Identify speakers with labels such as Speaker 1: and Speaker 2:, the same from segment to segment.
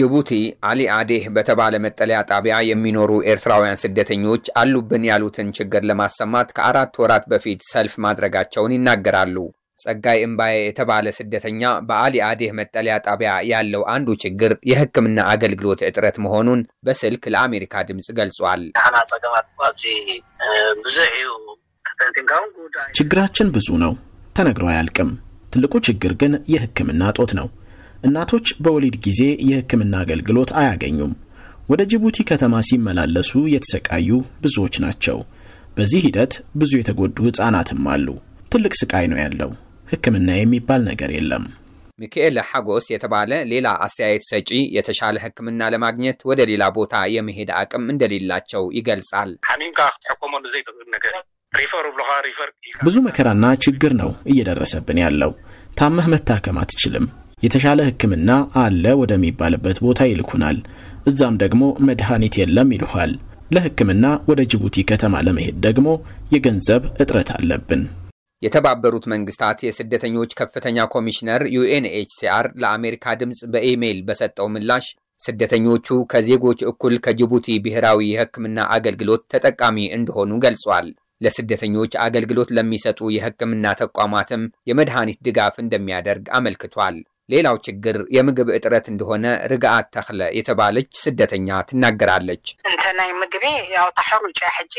Speaker 1: ጅቡቲ አሊ አዴህ በተባለ መጠለያ ጣቢያ የሚኖሩ ኤርትራውያን ስደተኞች አሉብን ያሉትን ችግር ለማሰማት ከአራት ወራት በፊት ሰልፍ ማድረጋቸውን ይናገራሉ። ጸጋይ እምባዬ የተባለ ስደተኛ በአሊ አዴህ መጠለያ ጣቢያ ያለው አንዱ ችግር የሕክምና አገልግሎት እጥረት መሆኑን በስልክ ለአሜሪካ ድምፅ ገልጿል።
Speaker 2: ችግራችን ብዙ ነው፣ ተነግሮ አያልቅም። ትልቁ ችግር ግን የሕክምና እጦት ነው። እናቶች በወሊድ ጊዜ የሕክምና አገልግሎት አያገኙም። ወደ ጅቡቲ ከተማ ሲመላለሱ የተሰቃዩ ብዙዎች ናቸው። በዚህ ሂደት ብዙ የተጎዱ ሕፃናትም አሉ። ትልቅ ስቃይ ነው ያለው። ሕክምና የሚባል ነገር የለም።
Speaker 1: ሚካኤል ሐጎስ የተባለ ሌላ አስተያየት ሰጪ የተሻለ ሕክምና ለማግኘት ወደ ሌላ ቦታ የመሄድ አቅም እንደሌላቸው ይገልጻል።
Speaker 2: ብዙ መከራና ችግር ነው እየደረሰብን ያለው። ታመህ መታከም አትችልም። የተሻለ ሕክምና አለ ወደሚባልበት ቦታ ይልኩናል። እዛም ደግሞ መድኃኒት የለም ይልኋል። ለሕክምና ወደ ጅቡቲ ከተማ ለመሄድ ደግሞ የገንዘብ እጥረት አለብን።
Speaker 1: የተባበሩት መንግስታት የስደተኞች ከፍተኛ ኮሚሽነር ዩኤንኤችሲአር ለአሜሪካ ድምፅ በኢሜይል በሰጠው ምላሽ ስደተኞቹ ከዜጎች እኩል ከጅቡቲ ብሔራዊ የሕክምና አገልግሎት ተጠቃሚ እንደሆኑ ገልጿል። ለስደተኞች አገልግሎት ለሚሰጡ የሕክምና ተቋማትም የመድኃኒት ድጋፍ እንደሚያደርግ አመልክቷል። ሌላው ችግር የምግብ እጥረት እንደሆነ ርግአት ተክለ የተባለች ስደተኛ ትናገራለች።
Speaker 3: እንተ ናይ ምግቢ ያው ታሕሩጭ ሕጂ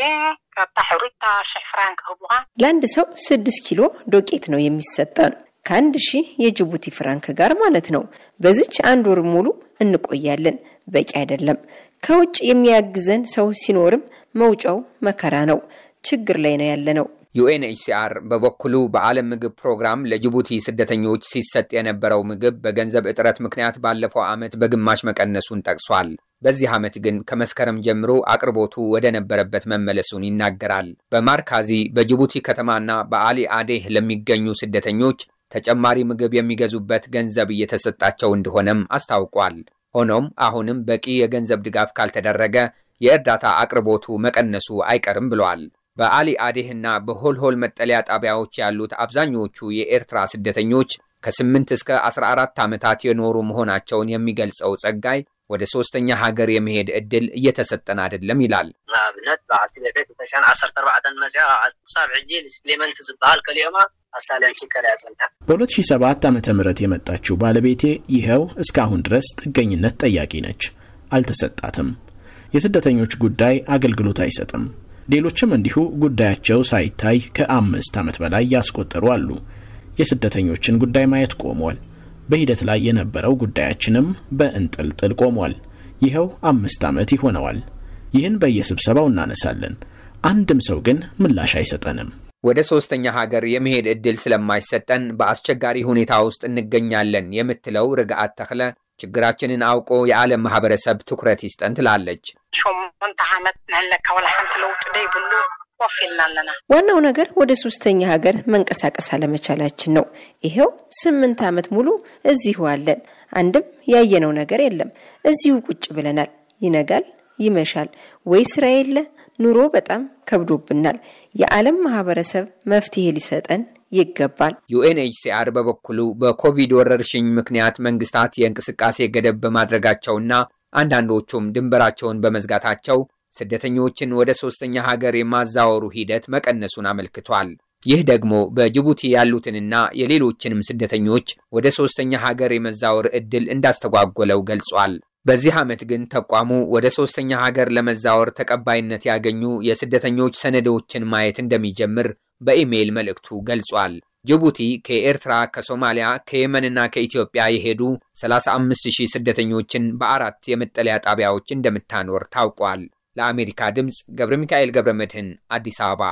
Speaker 3: ታሕሩጭ ሽሕ ፍራንክ ህቡኻ
Speaker 4: ለአንድ ሰው ስድስት ኪሎ ዶቄት ነው የሚሰጠን ከአንድ ሺህ የጅቡቲ ፍራንክ ጋር ማለት ነው። በዚች አንድ ወር ሙሉ እንቆያለን። በቂ አይደለም። ከውጭ የሚያግዘን ሰው ሲኖርም መውጫው መከራ ነው። ችግር ላይ ነው ያለነው።
Speaker 1: ዩኤንኤችሲአር በበኩሉ በዓለም ምግብ ፕሮግራም ለጅቡቲ ስደተኞች ሲሰጥ የነበረው ምግብ በገንዘብ እጥረት ምክንያት ባለፈው ዓመት በግማሽ መቀነሱን ጠቅሷል። በዚህ ዓመት ግን ከመስከረም ጀምሮ አቅርቦቱ ወደ ነበረበት መመለሱን ይናገራል። በማርካዚ በጅቡቲ ከተማና በአሊ አዴህ ለሚገኙ ስደተኞች ተጨማሪ ምግብ የሚገዙበት ገንዘብ እየተሰጣቸው እንደሆነም አስታውቋል። ሆኖም አሁንም በቂ የገንዘብ ድጋፍ ካልተደረገ የእርዳታ አቅርቦቱ መቀነሱ አይቀርም ብለዋል። በአሊ አዴህና በሆልሆል መጠለያ ጣቢያዎች ያሉት አብዛኞቹ የኤርትራ ስደተኞች ከ8 እስከ 14 ዓመታት የኖሩ መሆናቸውን የሚገልጸው ጸጋይ ወደ ሶስተኛ ሀገር የመሄድ ዕድል እየተሰጠን አይደለም ይላል።
Speaker 5: ንኣብነት በዓልቲ ቤተይ 2014 መፅያ ክሳብ ሕጂ ሌመንቲ ዝበሃል ከሊኦማ ኣሳለም ሽከር ያጸንሐ
Speaker 2: በ2007 ዓ ም የመጣችው ባለቤቴ ይኸው እስካሁን ድረስ ጥገኝነት ጠያቂ ነች። አልተሰጣትም። የስደተኞች ጉዳይ አገልግሎት አይሰጥም። ሌሎችም እንዲሁ ጉዳያቸው ሳይታይ ከአምስት ዓመት በላይ ያስቆጠሩ አሉ። የስደተኞችን ጉዳይ ማየት ቆሟል። በሂደት ላይ የነበረው ጉዳያችንም በእንጥልጥል ቆሟል። ይኸው አምስት ዓመት ይሆነዋል። ይህን በየስብሰባው እናነሳለን። አንድም ሰው ግን ምላሽ አይሰጠንም።
Speaker 1: ወደ ሶስተኛ ሀገር የመሄድ ዕድል ስለማይሰጠን በአስቸጋሪ ሁኔታ ውስጥ እንገኛለን የምትለው ርግአት ተክለ ችግራችንን አውቆ የዓለም ማህበረሰብ ትኩረት ይስጠን ትላለች።
Speaker 3: ሸሞንተ ዓመት ንህለካ ወላ ሓንቲ ለውጥ ደይብሉ ወፍ ኢልና ኣለና
Speaker 4: ዋናው ነገር ወደ ሶስተኛ ሀገር መንቀሳቀስ አለመቻላችን ነው። ይሄው ስምንት ዓመት ሙሉ እዚሁ አለን። አንድም ያየነው ነገር የለም። እዚሁ ቁጭ ብለናል። ይነጋል፣ ይመሻል፣ ወይ ስራ የለ። ኑሮ በጣም ከብዶብናል። የዓለም ማህበረሰብ መፍትሄ ሊሰጠን ይገባል።
Speaker 1: ዩኤንኤችሲአር በበኩሉ በኮቪድ ወረርሽኝ ምክንያት መንግስታት የእንቅስቃሴ ገደብ በማድረጋቸውና አንዳንዶቹም ድንበራቸውን በመዝጋታቸው ስደተኞችን ወደ ሶስተኛ ሀገር የማዛወሩ ሂደት መቀነሱን አመልክቷል። ይህ ደግሞ በጅቡቲ ያሉትንና የሌሎችንም ስደተኞች ወደ ሶስተኛ ሀገር የመዛወር ዕድል እንዳስተጓጎለው ገልጿል። በዚህ ዓመት ግን ተቋሙ ወደ ሶስተኛ ሀገር ለመዛወር ተቀባይነት ያገኙ የስደተኞች ሰነዶችን ማየት እንደሚጀምር በኢሜይል መልእክቱ ገልጿል። ጅቡቲ ከኤርትራ፣ ከሶማሊያ፣ ከየመንና ከኢትዮጵያ የሄዱ 35000 ስደተኞችን በአራት የመጠለያ ጣቢያዎች እንደምታኖር ታውቋል። ለአሜሪካ ድምፅ ገብረ ሚካኤል ገብረ መድህን አዲስ አበባ